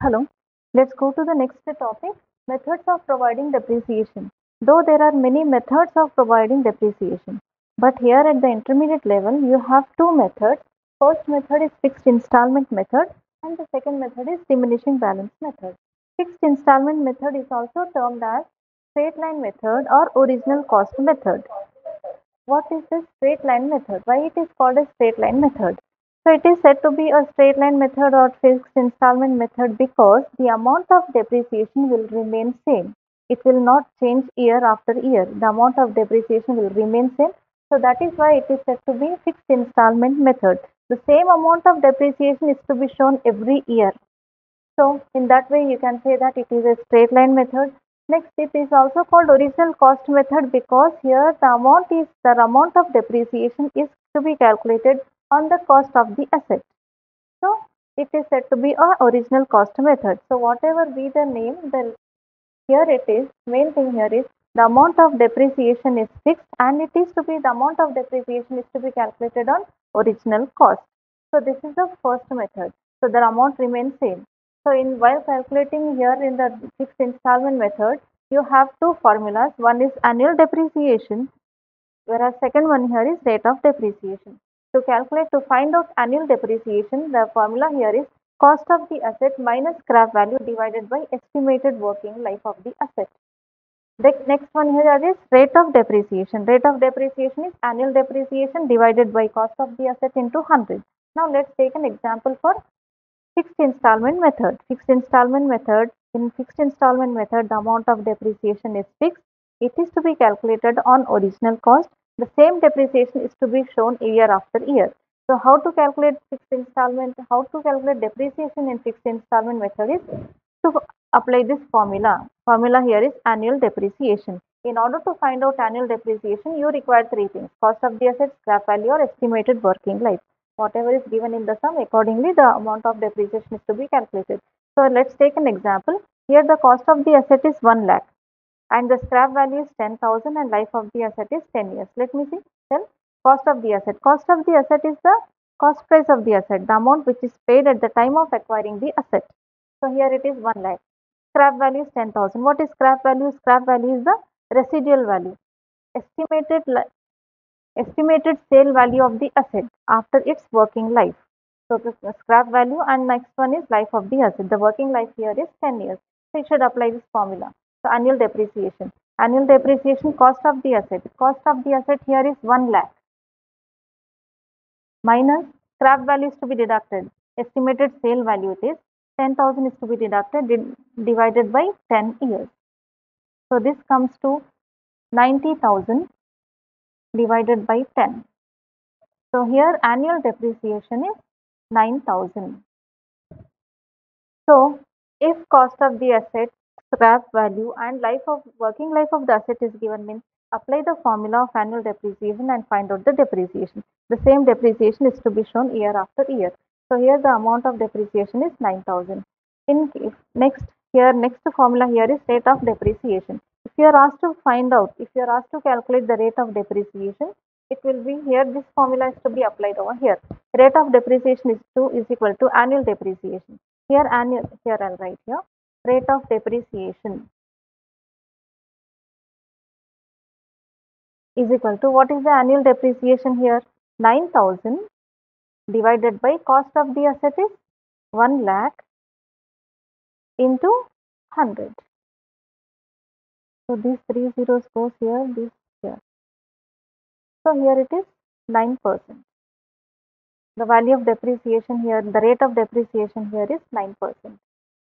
Hello, let's go to the next topic methods of providing depreciation. Though there are many methods of providing depreciation, but here at the intermediate level you have two methods. First method is fixed installment method and the second method is diminishing balance method. Fixed installment method is also termed as straight line method or original cost method. What is this straight line method? Why it is called a straight line method? So it is said to be a straight line method or fixed installment method because the amount of depreciation will remain same. It will not change year after year. The amount of depreciation will remain same. So that is why it is said to be fixed installment method. The same amount of depreciation is to be shown every year. So in that way you can say that it is a straight line method. Next it is also called original cost method because here the amount is the amount of depreciation is to be calculated on the cost of the asset. So it is said to be a original cost method. So whatever be the name, the here it is main thing here is the amount of depreciation is fixed and it is to be the amount of depreciation is to be calculated on original cost. So this is the first method. So the amount remains same. So in while calculating here in the fixed installment method, you have two formulas. One is annual depreciation, whereas second one here is rate of depreciation. To calculate, to find out annual depreciation, the formula here is cost of the asset minus scrap value divided by estimated working life of the asset. The next one here is rate of depreciation. Rate of depreciation is annual depreciation divided by cost of the asset into 100. Now let's take an example for fixed installment method. Fixed installment method, in fixed installment method, the amount of depreciation is fixed. It is to be calculated on original cost the same depreciation is to be shown year after year. So how to calculate fixed installment, how to calculate depreciation in fixed installment method is to apply this formula. Formula here is annual depreciation. In order to find out annual depreciation, you require three things. Cost of the asset, scrap value or estimated working life. Whatever is given in the sum, accordingly the amount of depreciation is to be calculated. So let's take an example. Here the cost of the asset is 1 lakh and the scrap value is 10,000 and life of the asset is 10 years. Let me see. Then cost of the asset. Cost of the asset is the cost price of the asset, the amount which is paid at the time of acquiring the asset. So here it is 1 lakh. Scrap value is 10,000. What is scrap value? Scrap value is the residual value. Estimated estimated sale value of the asset after its working life. So the scrap value and next one is life of the asset. The working life here is 10 years. So you should apply this formula. So annual depreciation. Annual depreciation cost of the asset. Cost of the asset here is 1 lakh minus scrap value is to be deducted. Estimated sale value it is 10,000 is to be deducted divided by 10 years. So this comes to 90,000 divided by 10. So here annual depreciation is 9,000. So if cost of the asset scrap value and life of working life of the asset is given means apply the formula of annual depreciation and find out the depreciation. The same depreciation is to be shown year after year. So here the amount of depreciation is 9000. In next here next formula here is rate of depreciation. If you are asked to find out, if you are asked to calculate the rate of depreciation, it will be here this formula is to be applied over here. Rate of depreciation is 2 is equal to annual depreciation. Here annual here I'll write here rate of depreciation is equal to what is the annual depreciation here? 9000 divided by cost of the asset is 1 lakh into 100 so these three zeros goes here this here. So here it is 9 percent. The value of depreciation here the rate of depreciation here is 9 percent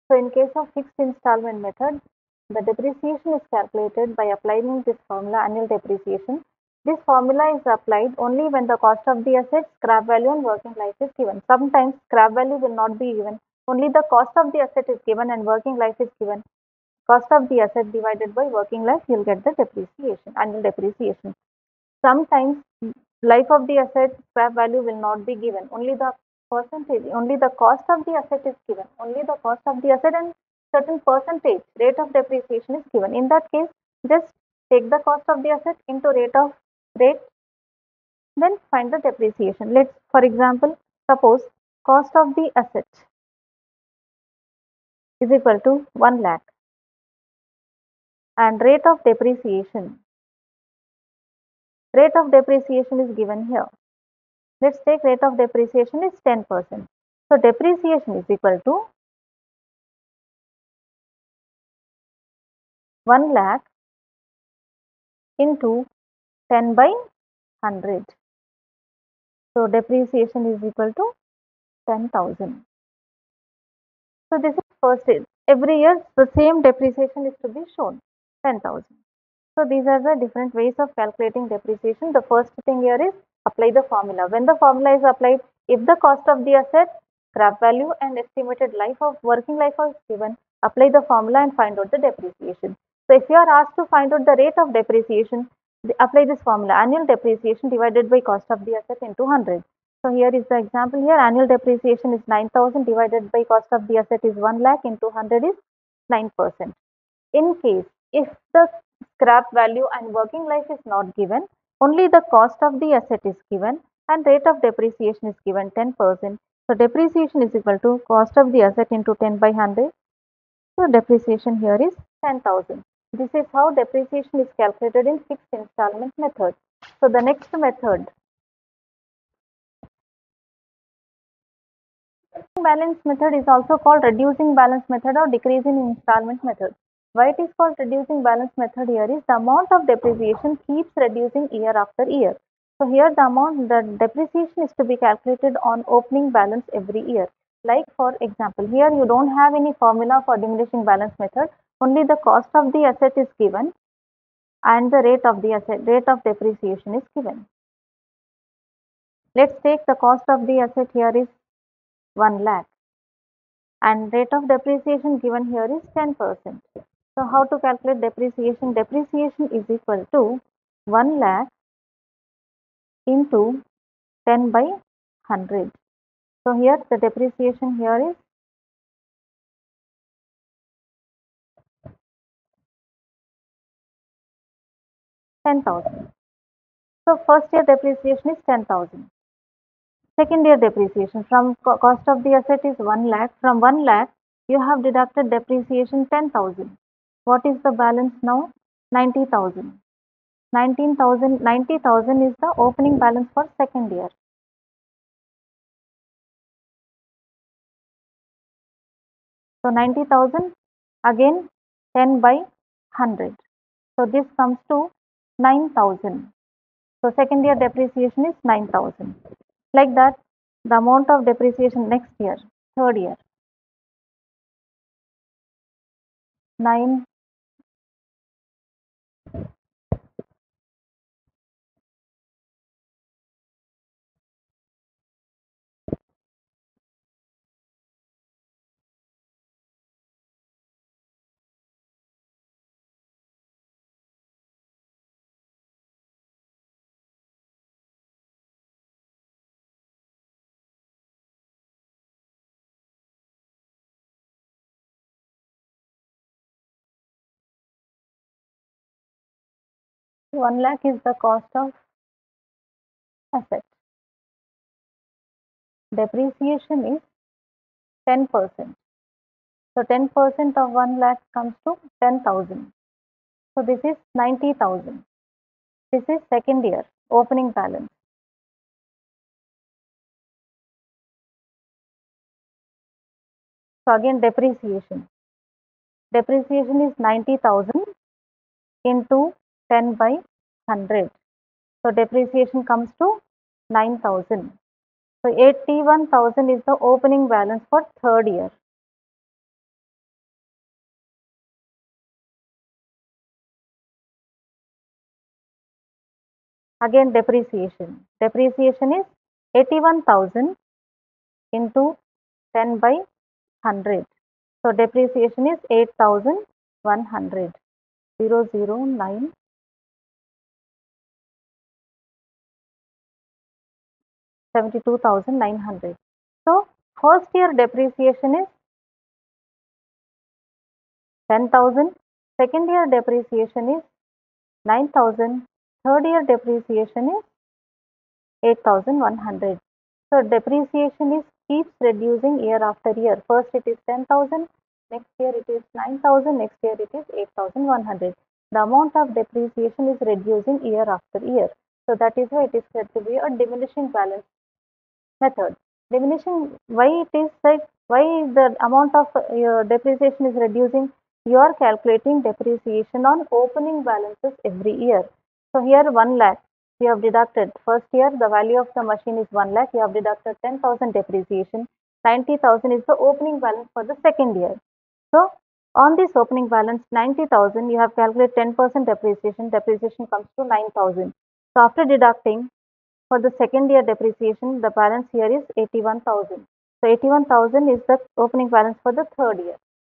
so in case of fixed installment method, the depreciation is calculated by applying this formula annual depreciation. This formula is applied only when the cost of the asset, scrap value and working life is given. Sometimes scrap value will not be given. Only the cost of the asset is given and working life is given. Cost of the asset divided by working life, you'll get the depreciation, annual depreciation. Sometimes life of the asset, scrap value will not be given. Only the percentage only the cost of the asset is given. Only the cost of the asset and certain percentage rate of depreciation is given. In that case just take the cost of the asset into rate of rate then find the depreciation. Let's for example suppose cost of the asset is equal to 1 lakh and rate of depreciation rate of depreciation is given here let's take rate of depreciation is 10 percent so depreciation is equal to 1 lakh into 10 by 100 so depreciation is equal to 10,000 so this is first year. Every year the same depreciation is to be shown 10,000. So these are the different ways of calculating depreciation. The first thing here is apply the formula. When the formula is applied, if the cost of the asset, scrap value and estimated life of working life is given, apply the formula and find out the depreciation. So if you are asked to find out the rate of depreciation, apply this formula annual depreciation divided by cost of the asset into 100. So here is the example here annual depreciation is 9000 divided by cost of the asset is 1 lakh into 100 is 9%. In case if the scrap value and working life is not given, only the cost of the asset is given and rate of depreciation is given 10%. So depreciation is equal to cost of the asset into 10 by 100. So depreciation here is 10,000. This is how depreciation is calculated in fixed installment method. So the next method balance method is also called reducing balance method or decreasing installment method. Why it is called reducing balance method here is the amount of depreciation keeps reducing year after year. So here the amount the depreciation is to be calculated on opening balance every year. Like for example, here you don't have any formula for diminishing balance method. Only the cost of the asset is given and the rate of the asset rate of depreciation is given. Let's take the cost of the asset here is 1 lakh and rate of depreciation given here is 10 percent. So how to calculate depreciation? Depreciation is equal to 1 lakh into 10 by 100. So here the depreciation here is ten thousand. So first year depreciation is ten thousand. Second year depreciation from cost of the asset is 1 lakh. From 1 lakh, you have deducted depreciation 10,000. What is the balance now? 90,000. 19,000, 90,000 is the opening balance for second year. So 90,000 again 10 by 100. So this comes to 9,000. So second year depreciation is 9,000. Like that, the amount of depreciation next year, third year, 9 1 lakh is the cost of asset. Depreciation is 10%. So 10% of 1 lakh comes to 10,000. So this is 90,000. This is second year opening balance. So again depreciation. Depreciation is 90,000 into 10 by 100. So depreciation comes to 9000. So 81,000 is the opening balance for third year. Again depreciation. Depreciation is 81,000 into 10 by 100. So depreciation is 8100. 009 72,900. So, first year depreciation is 10,000, second year depreciation is 9,000, third year depreciation is 8,100. So, depreciation is keeps reducing year after year. First it is 10,000, next year it is 9000, next year it is 8100. The amount of depreciation is reducing year after year. So that is why it is said to be a diminishing balance method. Diminishing, why it is like, why the amount of uh, depreciation is reducing? You are calculating depreciation on opening balances every year. So here 1 lakh, you have deducted first year the value of the machine is 1 lakh, you have deducted 10,000 depreciation, 90,000 is the opening balance for the second year. So on this opening balance 90,000 you have calculated 10% depreciation, depreciation comes to 9,000. So after deducting for the second year depreciation the balance here is 81,000. So 81,000 is the opening balance for the third year.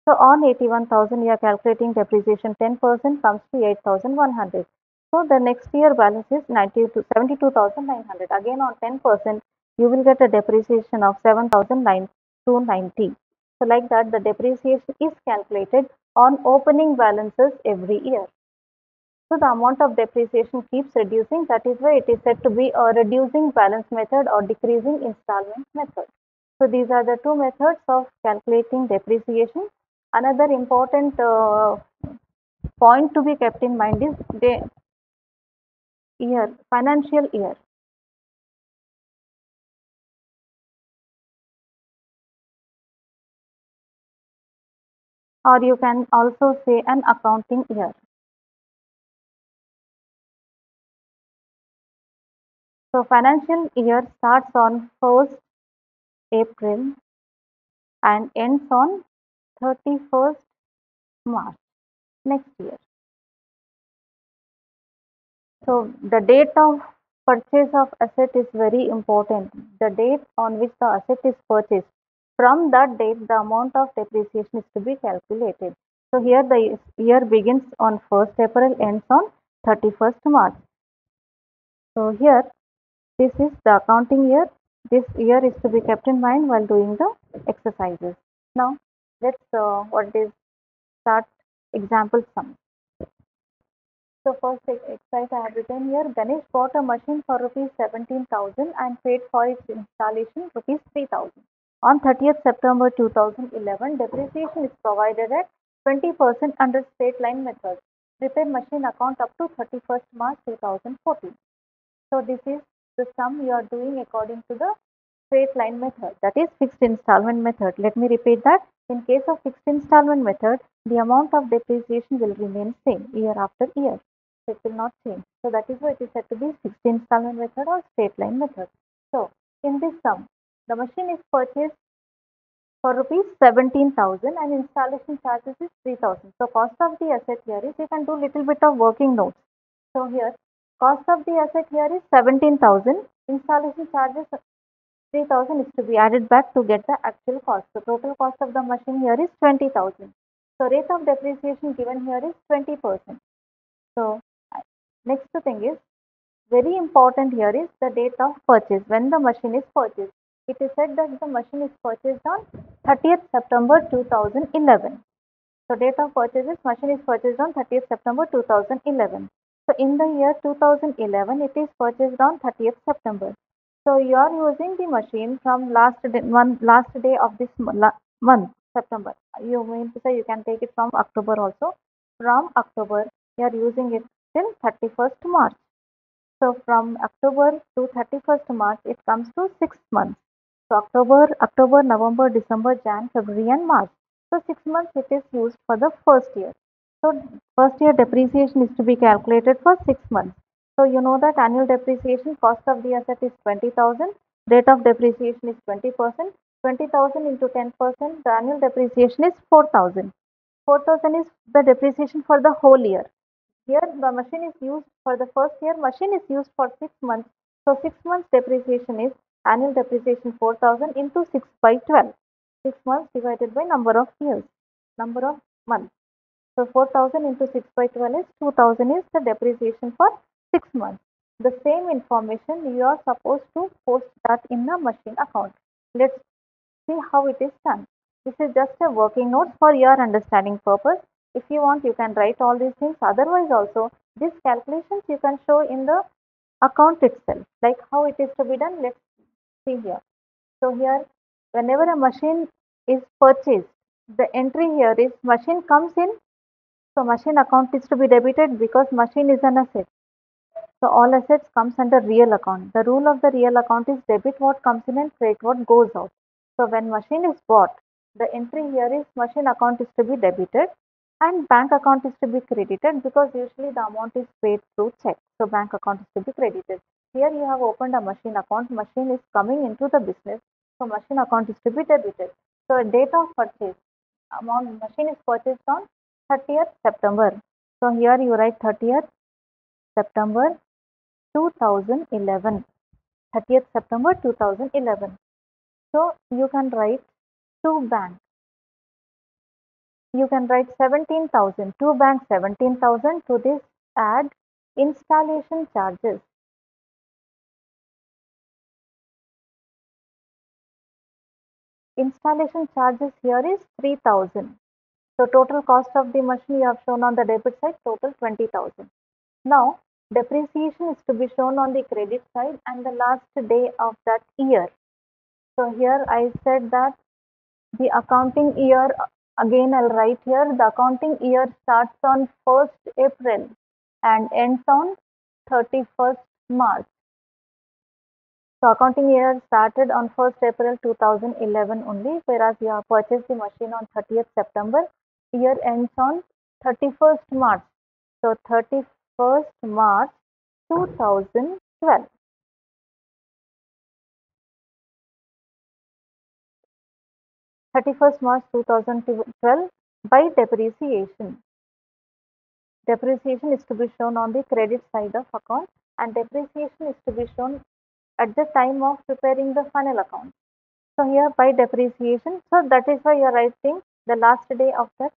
So on 81,000 you are calculating depreciation 10% comes to 8,100. So the next year balance is 72,900. Again on 10% you will get a depreciation of 7,290. So like that the depreciation is calculated on opening balances every year. So the amount of depreciation keeps reducing that is why it is said to be a reducing balance method or decreasing installment method. So these are the two methods of calculating depreciation. Another important uh, point to be kept in mind is the year, financial year. Or you can also say an accounting year. So financial year starts on 1st April and ends on 31st March next year. So the date of purchase of asset is very important. The date on which the asset is purchased. From that date, the amount of depreciation is to be calculated. So here the year begins on 1st April, ends on 31st March. So here, this is the accounting year. This year is to be kept in mind while doing the exercises. Now, let's uh, what is start example sum. So first exercise I have written here, Ganesh bought a machine for rupees 17,000 and paid for its installation rupees 3,000. On 30th September 2011, depreciation is provided at 20% under straight line method. Repair machine account up to 31st March 2014. So this is the sum you are doing according to the straight line method that is fixed installment method. Let me repeat that. In case of fixed installment method, the amount of depreciation will remain same year after year it will not change. So that is why it is said to be fixed installment method or straight line method. So in this sum, the machine is purchased for rupees 17,000 and installation charges is 3,000. So cost of the asset here is you can do little bit of working notes. So here cost of the asset here is 17,000. Installation charges 3,000 is to be added back to get the actual cost. So total cost of the machine here is 20,000. So rate of depreciation given here is 20%. So Next thing is very important here is the date of purchase when the machine is purchased. It is said that the machine is purchased on 30th September 2011. So date of purchase is machine is purchased on 30th September 2011. So in the year 2011 it is purchased on 30th September. So you are using the machine from last day, one last day of this month September. You mean to say you can take it from October also. From October you are using it till 31st March. So from October to 31st March, it comes to six months. So October, October, November, December, Jan, February and March. So six months it is used for the first year. So first year depreciation is to be calculated for six months. So you know that annual depreciation cost of the asset is 20,000. Rate of depreciation is 20%. 20,000 into 10%, the annual depreciation is 4,000. 4,000 is the depreciation for the whole year. Here the machine is used for the first year machine is used for 6 months. So 6 months depreciation is annual depreciation 4000 into 6 by 12. 6 months divided by number of years, number of months. So 4000 into 6 by 12 is 2000 is the depreciation for 6 months. The same information you are supposed to post that in the machine account. Let's see how it is done. This is just a working note for your understanding purpose. If you want, you can write all these things. Otherwise, also, these calculations you can show in the account itself. Like how it is to be done, let's see here. So here, whenever a machine is purchased, the entry here is machine comes in. So machine account is to be debited because machine is an asset. So all assets comes under real account. The rule of the real account is debit what comes in and credit what goes out. So when machine is bought, the entry here is machine account is to be debited and bank account is to be credited because usually the amount is paid through check. So bank account is to be credited. Here you have opened a machine account. Machine is coming into the business. So machine account is to be debited. So date of purchase amount machine is purchased on 30th September. So here you write 30th September 2011. 30th September 2011. So you can write to bank. You can write 17,000 to bank 17,000 to this add installation charges. Installation charges here is 3000. So total cost of the machine you have shown on the debit side total 20,000. Now depreciation is to be shown on the credit side and the last day of that year. So here I said that the accounting year again I'll write here the accounting year starts on 1st April and ends on 31st March. So accounting year started on 1st April 2011 only, whereas you have purchased the machine on 30th September. Year ends on 31st March. So 31st March 2012. Thirty-first March two thousand twelve by depreciation. Depreciation is to be shown on the credit side of account and depreciation is to be shown at the time of preparing the final account. So here by depreciation, so that is why you are writing the last day of that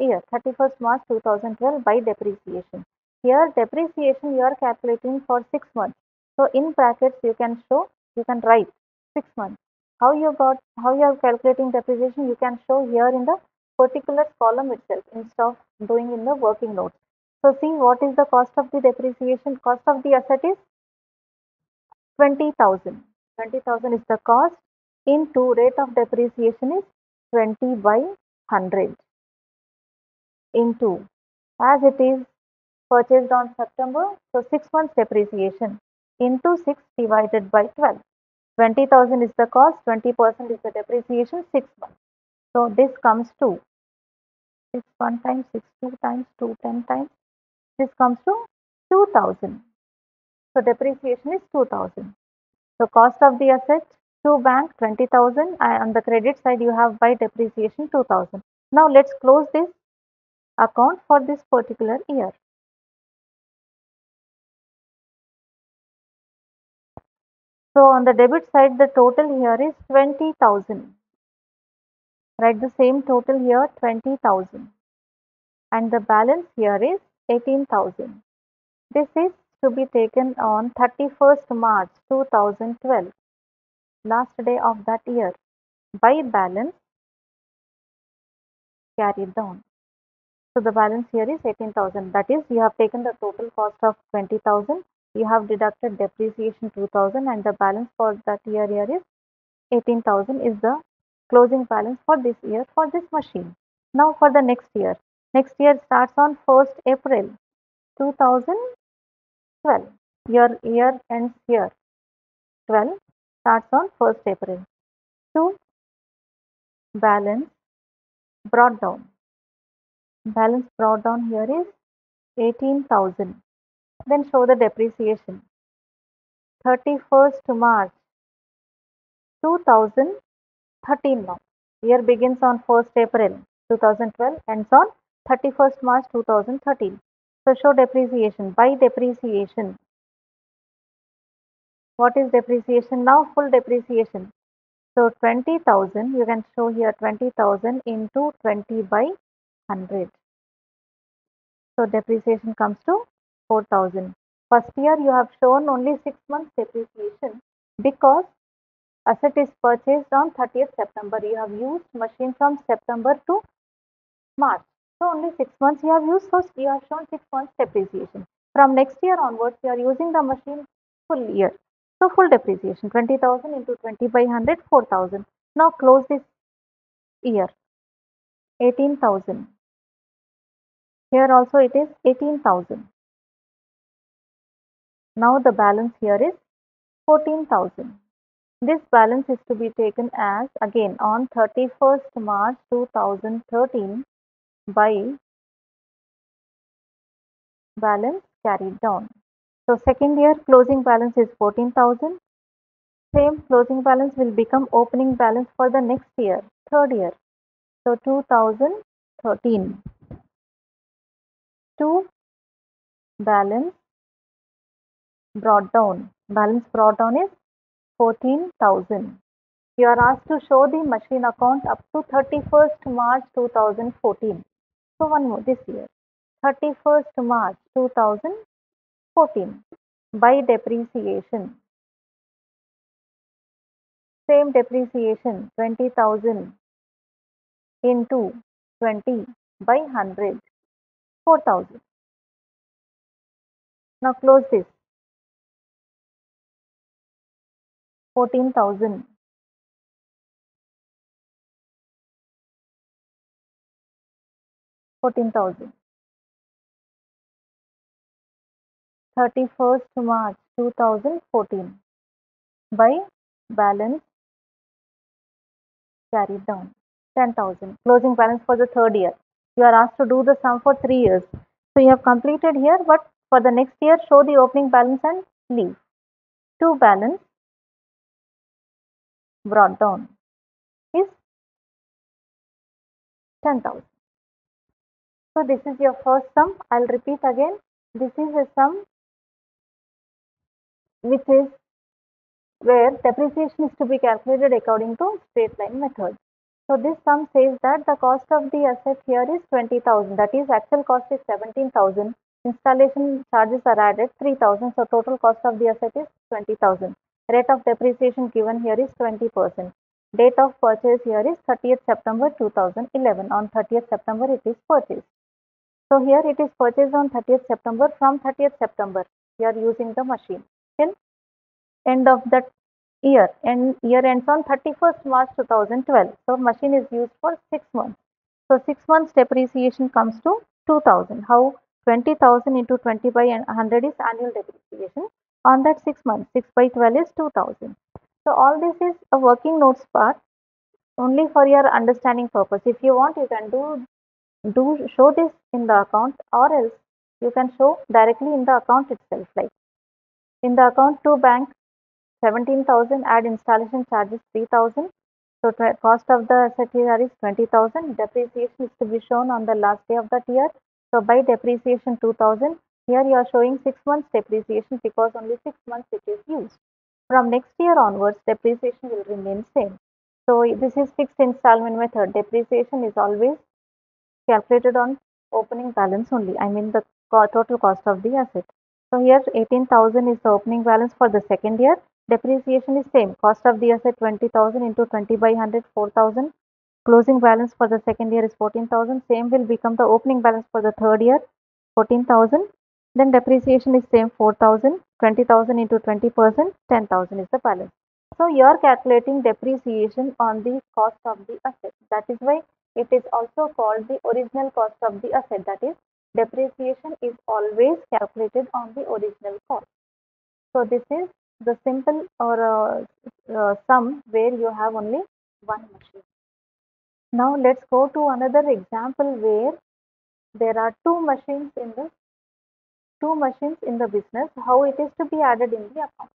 year, 31st March 2012 by depreciation. Here depreciation you are calculating for 6 months. So in brackets you can show, you can write 6 months. How you got, how you are calculating depreciation you can show here in the particular column itself instead of doing in the working notes. So see what is the cost of the depreciation, cost of the asset is 20,000. 20,000 is the cost into rate of depreciation is 20 by 100 into as it is purchased on September, so 6 months depreciation into 6 divided by 12. 20,000 is the cost, 20% is the depreciation, 6 months. So this comes to 6 1 times, 6 2 times, 2 10 times. This comes to 2000. So depreciation is 2000. So cost of the asset to bank 20,000 and on the credit side you have by depreciation 2000. Now let's close this account for this particular year. So on the debit side the total here is 20,000. Write the same total here 20,000 and the balance here is 18,000. This is to be taken on 31st March 2012, last day of that year, by balance carried down. So the balance here is 18,000. That is, you have taken the total cost of 20,000, you have deducted depreciation 2,000 and the balance for that year here is 18,000 is the closing balance for this year for this machine. Now for the next year. Next year starts on 1st April 2012. Your year ends here. 12 starts on 1st April. 2. Balance brought down. Balance brought down here is 18,000. Then show the depreciation. 31st March 2013 now. Year begins on 1st April 2012 ends on 31st March 2013. So show depreciation. By depreciation, what is depreciation now? Full depreciation. So 20,000, you can show here 20,000 into 20 by 100. So depreciation comes to 4,000. First year you have shown only 6 months depreciation because asset is purchased on 30th September. You have used machine from September to March. So only 6 months you have used, so you have shown 6 months depreciation. From next year onwards, you are using the machine full year. So full depreciation, 20,000 into 20 by 100, 4,000. Now close this year. 18,000. Here also it is 18,000. Now the balance here is 14,000. This balance is to be taken as again on 31st March 2013 by balance carried down. So second year closing balance is 14,000. Same closing balance will become opening balance for the next year, third year. So 2013. 2 balance brought down. Balance brought down is 14,000. You are asked to show the machine account up to 31st March 2014. So one more this year. 31st March 2014 by depreciation. Same depreciation 20,000 into 20 by 100 4000. Now close this. 14,000 14,000 31st March 2014 by balance carried down. 10,000 closing balance for the third year you are asked to do the sum for three years. So you have completed here but for the next year show the opening balance and leave. To balance brought down is 10,000 so this is your first sum. I'll repeat again. This is a sum which is where depreciation is to be calculated according to straight line method. So this sum says that the cost of the asset here is 20,000 that is actual cost is 17,000 installation charges are added 3,000 so total cost of the asset is 20,000 rate of depreciation given here is 20%. Date of purchase here is 30th September 2011 on 30th September it is purchased. So here it is purchased on 30th September from 30th September. We are using the machine. Till end of that year and year ends on 31st March 2012. So machine is used for 6 months. So 6 months depreciation comes to 2000. How 20,000 into 20 by 100 is annual depreciation. On that 6 months 6 by 12 is 2000. So all this is a working notes part only for your understanding purpose. If you want you can do do show this in the account or else you can show directly in the account itself like in the account to bank 17,000 add installation charges 3,000. So cost of the asset here is 20,000. Depreciation is to be shown on the last day of that year. So by depreciation 2000 here you are showing 6 months depreciation because only 6 months it is used. From next year onwards depreciation will remain same. So this is fixed installment method. Depreciation is always calculated on opening balance only. I mean the total cost of the asset. So here 18,000 is the opening balance for the second year. Depreciation is same. Cost of the asset 20,000 into 20 by 100 4,000. Closing balance for the second year is 14,000. Same will become the opening balance for the third year 14,000. Then depreciation is same 4,000. 20,000 into 20 percent 10,000 is the balance. So you are calculating depreciation on the cost of the asset. That is why it is also called the original cost of the asset. That is depreciation is always calculated on the original cost. So this is the simple or uh, uh, sum where you have only one machine. Now let's go to another example where there are two machines in the two machines in the business how it is to be added in the account.